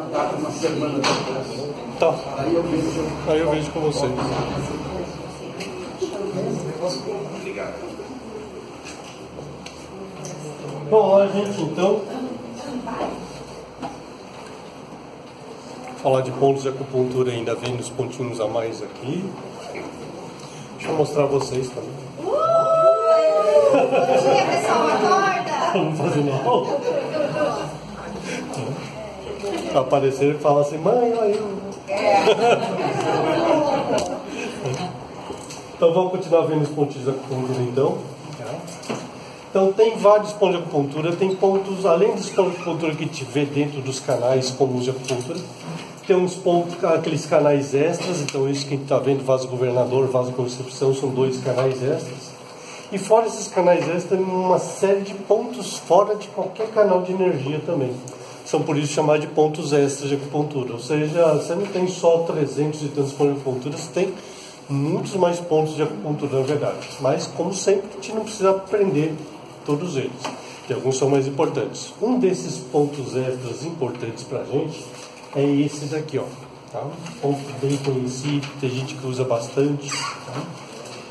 uma data, uma semana depois. Tá. Aí eu vejo. Aí eu vejo com você. Obrigado. Bom, lá, gente, então. Falar de pontos de acupuntura ainda vem nos pontinhos a mais aqui. Deixa eu mostrar a vocês também. Dia, pessoal, acorda! Vamos fazer uma aula. Pra aparecer e falar assim, mãe, olha eu. Então vamos continuar vendo os pontos de acupuntura então. Então tem vários pontos de acupuntura, tem pontos, além dos pontos de acupuntura que te vê dentro dos canais comuns de acupuntura, tem uns pontos, aqueles canais extras, então isso que a gente está vendo, vaso governador, vaso concepção, são dois canais extras. E fora esses canais extras, tem uma série de pontos fora de qualquer canal de energia também. São por isso chamados de pontos extras de acupuntura. Ou seja, você não tem só 300 e tantos pontos de acupuntura, você tem muitos mais pontos de acupuntura, na verdade. Mas, como sempre, a gente não precisa aprender todos eles, que alguns são mais importantes. Um desses pontos extras importantes para a gente é esses aqui, ó. Tá? Um ponto bem conhecido, tem gente que usa bastante. Tá?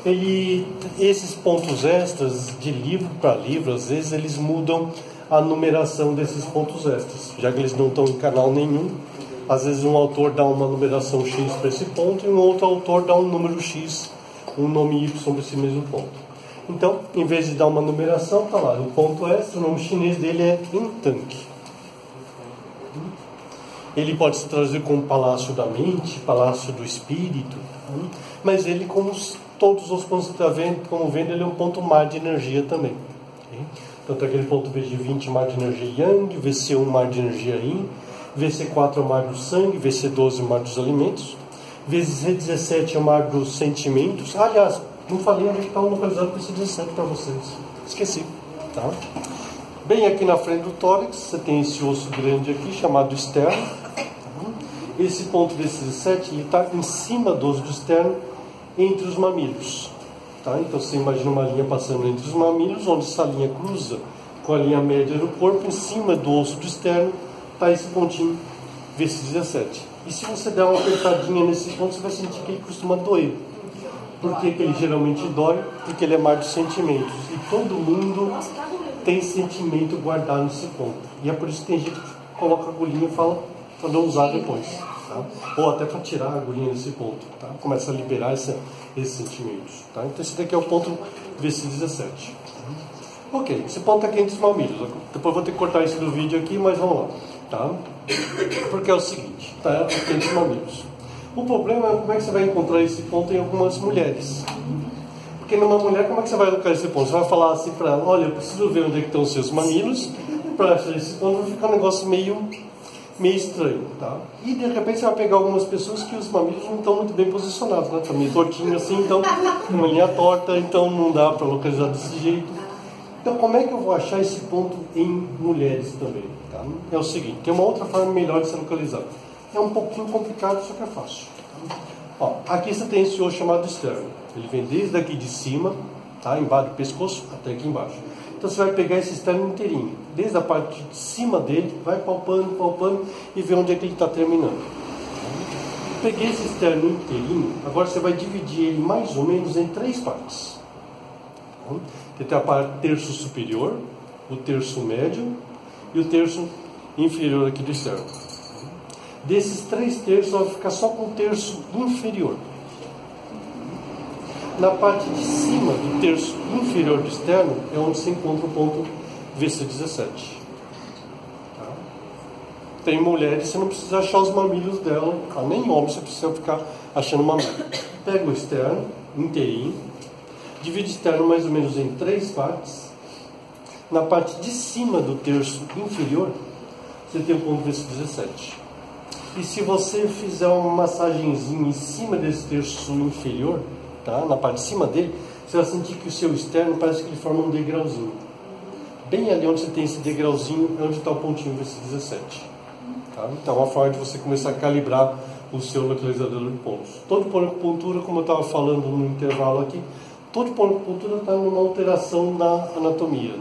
Ele, esses pontos extras, de livro para livro, às vezes eles mudam a numeração desses pontos extras, já que eles não estão em canal nenhum. Às vezes um autor dá uma numeração X para esse ponto e um outro autor dá um número X, um nome Y para esse mesmo ponto. Então, em vez de dar uma numeração, tá lá, o ponto extra, o nome chinês dele é Intanque. Ele pode se traduzir como Palácio da Mente, Palácio do Espírito, mas ele, como os- todos os pontos que está vendo, como vendo, ele é um ponto mar de energia também. Ok? Então tem aquele ponto VG20 mar de energia Yang, VC1 mar de energia Yin, VC4 é o mar do sangue, VC12 é o mar dos alimentos, VC17 é o mar dos sentimentos. Ah, aliás, não falei onde está localizado o VC17 para vocês. Esqueci. Tá? Bem aqui na frente do tórax, você tem esse osso grande aqui chamado externo. Esse ponto VC17 ele está em cima do osso do externo, entre os mamilos. Tá? Então você imagina uma linha passando entre os mamilos, onde essa linha cruza com a linha média do corpo, em cima do osso do externo, está esse pontinho VC17. E se você der uma apertadinha nesse ponto, você vai sentir que ele costuma doer. Por que, que ele geralmente dói? Porque ele é mar de sentimentos. E todo mundo tem sentimento guardado nesse ponto. E é por isso que tem gente que coloca a agulhinha e fala para não usar depois. Tá? Ou até para tirar a agulhinha desse ponto. Tá? Começa a liberar essa, esses sentimentos. Tá? Então esse daqui é o ponto VC17. Ok, esse ponto é entre os mamilos. Depois vou ter que cortar isso do vídeo aqui, mas vamos lá. Tá? Porque é o seguinte, tá? Aqui entre os mamilos. O problema é como é que você vai encontrar esse ponto em algumas mulheres. Porque numa mulher, como é que você vai localizar esse ponto? Você vai falar assim para ela, olha, eu preciso ver onde é estão os seus mamilos, para achar esse ponto vai ficar um negócio meio, meio estranho, tá? E de repente você vai pegar algumas pessoas que os mamilos não estão muito bem posicionados, né? Estão meio tortinho assim, então, uma linha torta, então não dá para localizar desse jeito. Então, como é que eu vou achar esse ponto em mulheres também? Tá? É o seguinte, tem uma outra forma melhor de ser localizado. É um pouquinho complicado, só que é fácil. tá? Ó, aqui você tem esse osso chamado externo. Ele vem desde aqui de cima, tá? embaixo do pescoço, até aqui embaixo. Então você vai pegar esse externo inteirinho, desde a parte de cima dele, vai palpando, palpando e ver onde é que ele está terminando. Peguei esse externo inteirinho, agora você vai dividir ele mais ou menos em três partes. Você tem a parte terço superior, o terço médio e o terço inferior aqui do externo. Desses três terços, vai ficar só com o terço inferior. Na parte de cima do terço inferior do externo é onde se encontra o ponto VC17. Tá? Tem mulheres, você não precisa achar os mamilos dela, tá? nem homem você precisa ficar achando mamilo. Pega o externo inteirinho, divide o externo mais ou menos em três partes. Na parte de cima do terço inferior, você tem o ponto VC17. E se você fizer uma massagenzinha em cima desse terço inferior, tá? na parte de cima dele, você vai sentir que o seu externo parece que ele forma um degrauzinho. Bem ali onde você tem esse degrauzinho é onde está o pontinho VC17. Tá? Então é uma forma de você começar a calibrar o seu localizador de pontos. Todo ponto como eu estava falando no intervalo aqui, todo ponto está numa alteração na anatomia,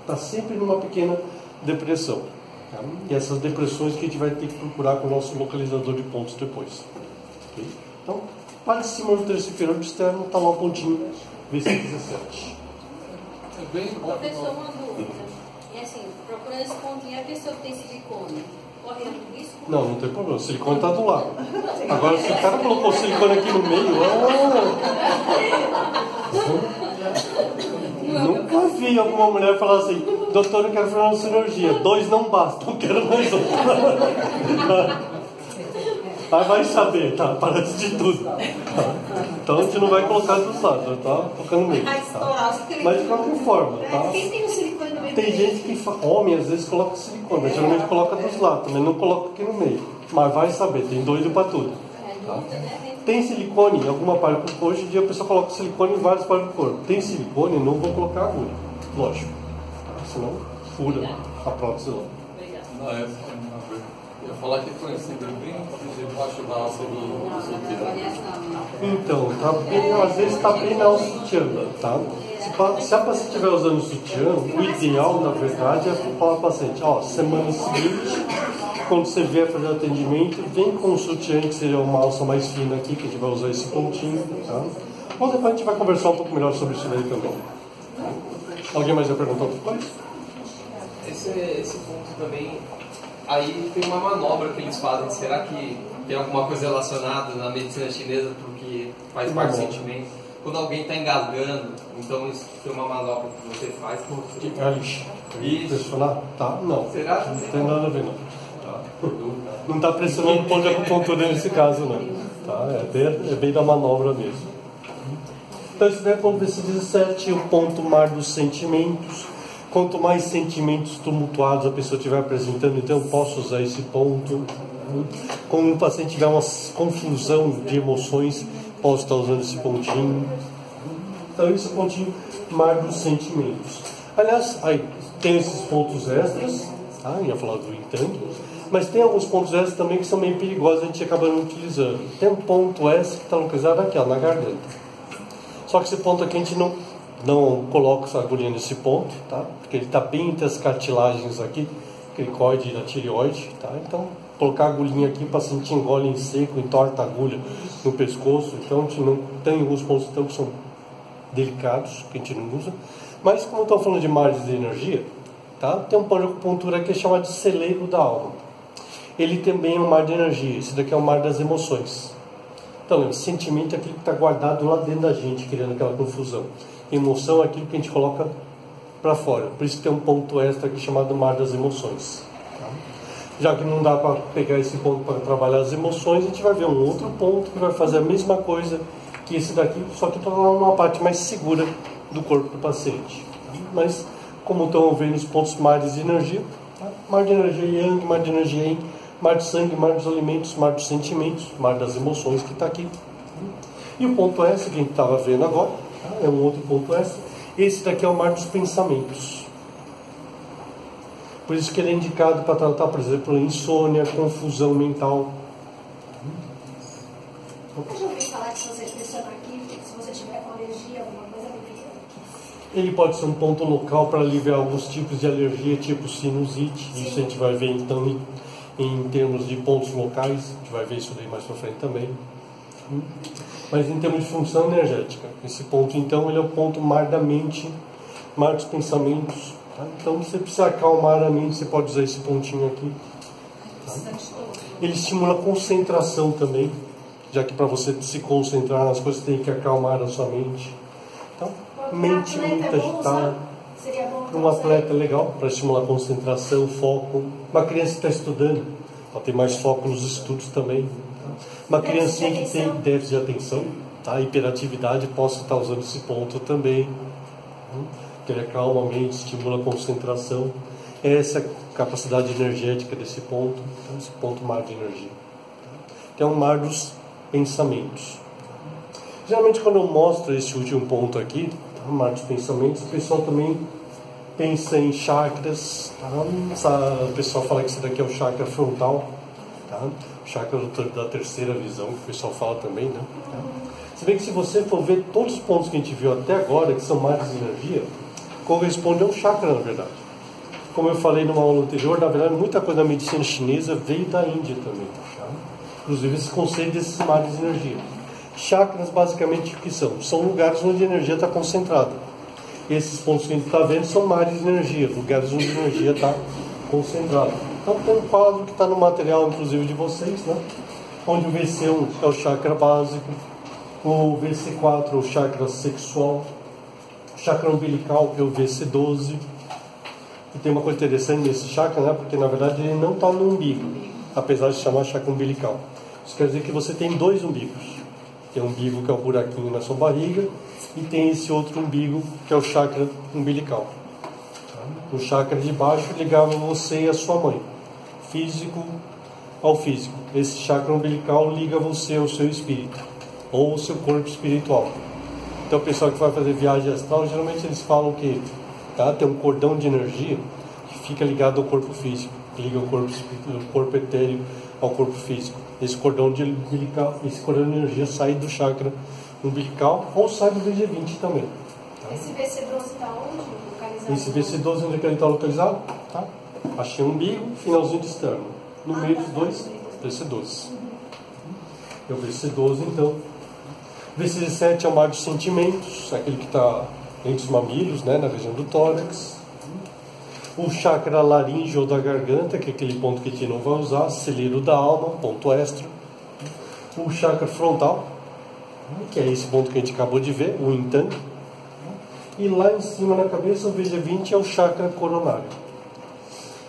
está sempre numa pequena depressão. Tá? E essas depressões que a gente vai ter que procurar com o nosso localizador de pontos depois. ok? Então, para de cima do terceiro inferior externo, está lá o pontinho VC17. É bem Professor, uma dúvida. E assim, procurando esse pontinho, a pessoa que tem silicone, corre algum risco? Não, não tem problema. O silicone está do lado. Agora, se o cara colocou o silicone aqui no meio, ah, nunca vi alguma mulher falar assim: doutor, eu quero fazer uma cirurgia. Dois não bastam, quero mais um. Mas vai saber, tá? Parece de tudo. Tá? Então a gente não vai colocar dos lados, tá? No meio. Vai Tá? Mas de qualquer forma, tá? Quem tem o silicone no meio Tem do gente que, fa- homem, às vezes coloca silicone, mas geralmente coloca dos lados, mas não coloca aqui no meio. Mas vai saber, tem doido pra tudo. É, Tá? Tem silicone em alguma parte do corpo. Hoje em dia a pessoa coloca silicone em várias partes do corpo. Tem silicone, não vou colocar agulha. Lógico. Tá? Senão fura a prótese lá. Obrigada. Falar que conhecido bem debaixo da alça do, do sutiã. Então, tá bem, às vezes está bem na alça do sutiã, tá? Se, se a paciente estiver usando sutiã, o ideal, na verdade, é falar para a paciente, ó, semana seguinte, quando você vier fazer o atendimento, vem com o sutiã, que seria uma alça mais fina aqui, que a gente vai usar esse pontinho, tá? Ou depois a gente vai conversar um pouco melhor sobre isso daí também. Alguém mais vai perguntar outra coisa? Esse, esse ponto também. Aí tem uma manobra que eles fazem. Será que tem alguma coisa relacionada na medicina chinesa porque faz parte do sentimento? Quando alguém está engasgando, então isso tem uma manobra que você faz. Que- ah, ixi, Isso. Pressionar? Tá? Não. Será? Não tem nada a ver, não. Tá? Não está pressionando o ponto de acupuntura nesse caso, não. Tá? É, bem, é bem da manobra mesmo. Então, isso daí é ponto desse 17, o ponto mar dos sentimentos. Quanto mais sentimentos tumultuados a pessoa estiver apresentando, então eu posso usar esse ponto. Quando o paciente tiver uma confusão de emoções, posso estar usando esse pontinho. Então, esse pontinho mar dos sentimentos. Aliás, aí tem esses pontos extras, tá? Eu ia falar do entanto, mas tem alguns pontos extras também que são meio perigosos, a gente acaba não utilizando. Tem um ponto extra que está localizado aqui, ó, na garganta. Só que esse ponto aqui a gente não, não coloca essa agulha nesse ponto, tá? Porque ele está bem entre as cartilagens aqui, cricoide e da tireoide, tá? Então, colocar a agulhinha aqui, o paciente engole em seco, entorta a agulha no pescoço. Então, a gente não tem alguns pontos então, que são delicados, que a gente não usa. Mas, como estamos falando de margens de energia, tá? tem um ponto de acupuntura que é chamado de celeiro da alma. Ele também é um mar de energia. Esse daqui é o mar das emoções. Então, o sentimento é aquilo que está guardado lá dentro da gente, criando aquela confusão. Emoção é aquilo que a gente coloca para fora. Por isso tem um ponto extra aqui chamado mar das emoções. tá? Já que não dá para pegar esse ponto para trabalhar as emoções, a gente vai ver um outro ponto que vai fazer a mesma coisa que esse daqui, só que para uma parte mais segura do corpo do paciente. tá? Mas, como estão vendo os pontos mares de energia, tá? mar de energia yang, mar de energia yin, mar de sangue, mar dos alimentos, mar dos sentimentos, mar das emoções que está aqui. E o ponto S que a gente estava vendo agora, tá? é um outro ponto S. Esse daqui é o mar dos pensamentos. Por isso que ele é indicado para tratar, por exemplo, insônia, confusão mental. Eu já ouvi falar que se você pressionar aqui, se você tiver com alergia, alguma coisa, alivia. Ele pode ser um ponto local para aliviar alguns tipos de alergia, tipo sinusite. Isso a gente vai ver então em, em termos de pontos locais. A gente vai ver isso daí mais para frente também. Mas em termos de função energética, esse ponto então ele é o ponto mar da mente, mar dos pensamentos. tá? Então você precisa acalmar a mente, você pode usar esse pontinho aqui. tá? Ele estimula a concentração também, já que para você se concentrar nas coisas tem que acalmar a sua mente. Então, mente Pra muito é agitada. um atleta é legal, para estimular a concentração, foco. Uma criança que está estudando, para ter mais foco nos estudos também. Uma criancinha que tem déficit de atenção, tá? hiperatividade, posso estar usando esse ponto também. hum? Que ele acalma a mente, estimula a concentração. Essa é a capacidade energética desse ponto, então, esse ponto mar de energia. Que é um mar dos pensamentos. Geralmente, quando eu mostro esse último ponto aqui, tá? mar dos pensamentos, o pessoal também pensa em chakras. Tá? O pessoal fala que esse daqui é o chakra frontal, tá? Chakra ter- da terceira visão, que o pessoal fala também. Né? Se bem que se você for ver todos os pontos que a gente viu até agora, que são mares de energia, corresponde a um chakra, na verdade. como eu falei numa aula anterior, na verdade muita coisa da medicina chinesa veio da Índia também. Tá? Inclusive esse conceito desses mares de energia. Chakras basicamente o que são? São lugares onde a energia está concentrada. Esses pontos que a gente está vendo são mares de energia, lugares onde a energia está concentrada. Então tem um quadro que está no material, inclusive, de vocês, né? onde o VC1 é o chakra básico, o VC4 é o chakra sexual, o chakra umbilical é o VC12. E tem uma coisa interessante nesse chakra, né? porque na verdade ele não está no umbigo, apesar de chamar chakra umbilical. Isso quer dizer que você tem dois umbigos. Tem um umbigo que é o buraquinho na sua barriga e tem esse outro umbigo que é o chakra umbilical. O chakra de baixo ligava você e a sua mãe, físico ao físico. Esse chakra umbilical liga você ao seu espírito ou ao seu corpo espiritual. Então, o pessoal que vai fazer viagem astral, geralmente eles falam que tá, tem um cordão de energia que fica ligado ao corpo físico, que liga o corpo, o corpo etéreo ao corpo físico. Esse cordão de umbilical, esse cordão de energia sai do chakra umbilical ou sai do VG20 também. Tá? Esse VC12 está onde? Localizado? Esse VC12 onde é que ele está localizado? Tá? Achei um umbigo, finalzinho de externo. No meio dos dois, VC12. É o VC12 então. VC17 é o mar dos sentimentos, aquele que está entre os mamilos, né, na região do tórax. O chakra laríngeo da garganta, que é aquele ponto que a gente não vai usar, celeiro da alma, ponto extra. O chakra frontal, que é esse ponto que a gente acabou de ver, o Intan. E lá em cima na cabeça, o VG20 é o chakra coronário.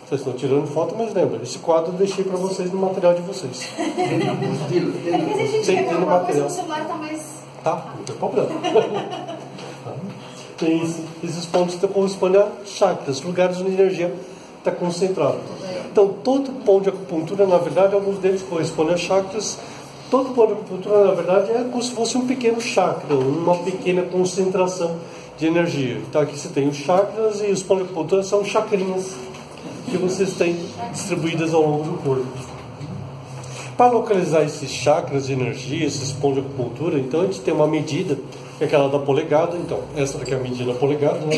Vocês estão tirando foto, mas lembra, esse quadro eu deixei para vocês no material de vocês. A gente Tem quer que ter no material. no celular está mais. Tá? Não tem problema. Tem esse- esses pontos que correspondem a chakras, lugares onde a energia está concentrada. Então, todo ponto de acupuntura, na verdade, alguns deles correspondem a chakras. Todo ponto de acupuntura, na verdade, é como se fosse um pequeno chakra, uma pequena concentração de energia. Então, aqui você tem os chakras e os pontos de acupuntura são chacrinhas que vocês têm distribuídas ao longo do corpo. Para localizar esses chakras de energia, esses pontos de acupuntura, então a gente tem uma medida, que é aquela da polegada. Então, essa daqui é a medida da polegada, né?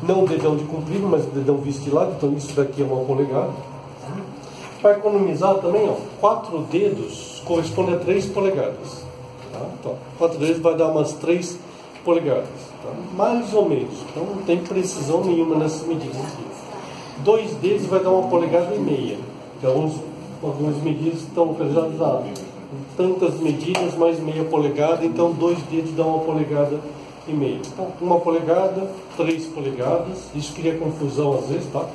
Não o dedão de comprido, mas o dedão vistilado. Então, isso daqui é uma polegada. Para economizar também, ó, quatro dedos correspondem a três polegadas. Tá? Então, quatro dedos vai dar umas três polegadas. tá? Mais ou menos. Então, não tem precisão nenhuma nessas medidas aqui. Dois dedos vai dar uma polegada e meia. Então, algumas medidas estão a tantas medidas mais meia polegada, então dois dedos dão uma polegada e meia. Então, uma polegada, três polegadas, isso cria confusão às vezes, tá?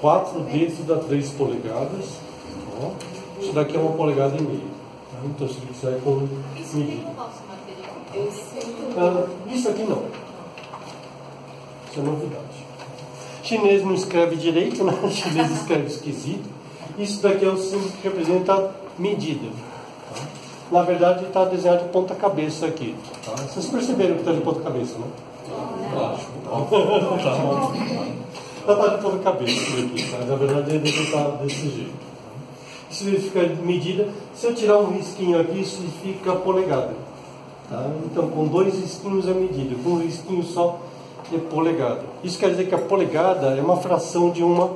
Quatro dedos dá três polegadas. ó. Isso daqui é uma polegada e meia. tá? Então, se você quiser com medida. material. Ah, isso aqui não. Isso é novidade. Chinês não escreve direito, né? Chinês escreve esquisito. Isso daqui é o símbolo que representa medida. tá? Na verdade, está desenhado de ponta cabeça aqui. tá? Vocês perceberam que está de ponta cabeça, né? Lógico. Tá está de ponta cabeça aqui, tá? Na verdade, ele estar desse jeito. tá? Isso significa medida. Se eu tirar um risquinho aqui, isso significa polegada. Tá? Então, com dois risquinhos é medida, com um risquinho só é polegada. Isso quer dizer que a polegada é uma fração de uma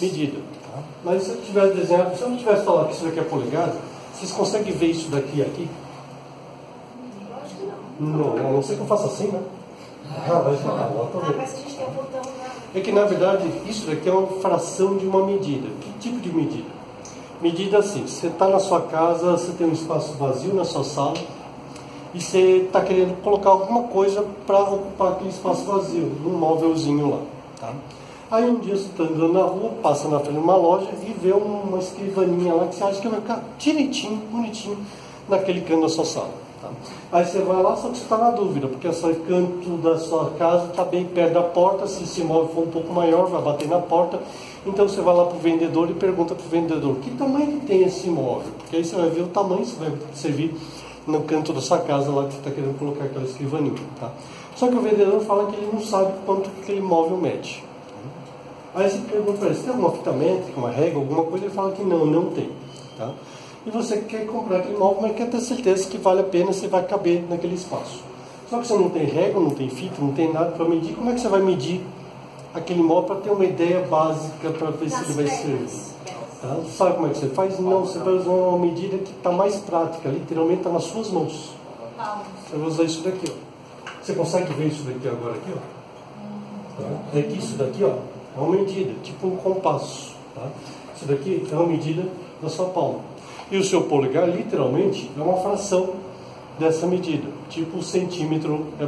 medida. tá? Mas se eu tivesse desenhado, se eu não tivesse falado que isso daqui é polegada, vocês conseguem ver isso daqui aqui? Não, a não ser que eu faça assim, né? Ah, vai vendo. mas a gente tem um botão. É que na verdade isso daqui é uma fração de uma medida. Que tipo de medida? Medida assim, você está na sua casa, você tem um espaço vazio na sua sala e você está querendo colocar alguma coisa para ocupar aquele espaço vazio, num móvelzinho lá. Tá? Aí um dia você está andando na rua, passa na frente de uma loja e vê uma escrivaninha lá que você acha que vai ficar direitinho, bonitinho, naquele canto da sua sala. tá? Aí você vai lá, só que você está na dúvida, porque esse canto da sua casa está bem perto da porta, se esse imóvel for um pouco maior, vai bater na porta. Então você vai lá para o vendedor e pergunta para o vendedor, que tamanho que tem esse imóvel? Porque aí você vai ver o tamanho, você vai servir no canto da sua casa lá que você está querendo colocar aquela escrivaninha. Tá? Só que o vendedor fala que ele não sabe quanto que aquele imóvel mede. Aí você pergunta para ele, você tem alguma fita métrica, uma régua, alguma coisa? Ele fala que não, não tem. Tá? E você quer comprar aquele imóvel, mas quer ter certeza que vale a pena, você vai caber naquele espaço. Só que você não tem régua, não tem fita, não tem nada para medir, como é que você vai medir aquele móvel para ter uma ideia básica para ver se ele vai ser. Tá? Sabe como é que você faz? Não, você vai usar uma medida que está mais prática, literalmente está nas suas mãos. Você vai usar isso daqui, ó. Você consegue ver isso daqui agora aqui, ó? Tá? É que isso daqui, ó, é uma medida, tipo um compasso, tá? Isso daqui é uma medida da sua palma. E o seu polegar, literalmente, é uma fração dessa medida, tipo um centímetro é